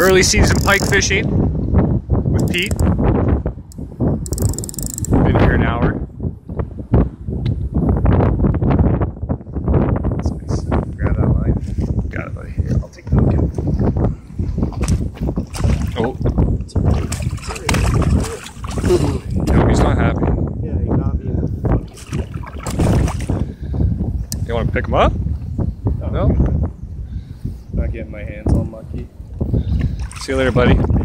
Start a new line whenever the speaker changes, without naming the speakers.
Early season pike fishing with Pete. Been here an hour.
Grab that line.
Got it, buddy.
Here, I'll take the hook.
Oh. No, he's not happy.
Yeah, you got me.
You want to pick him up? Oh, no?
Not getting my hands on lucky.
See you later, buddy.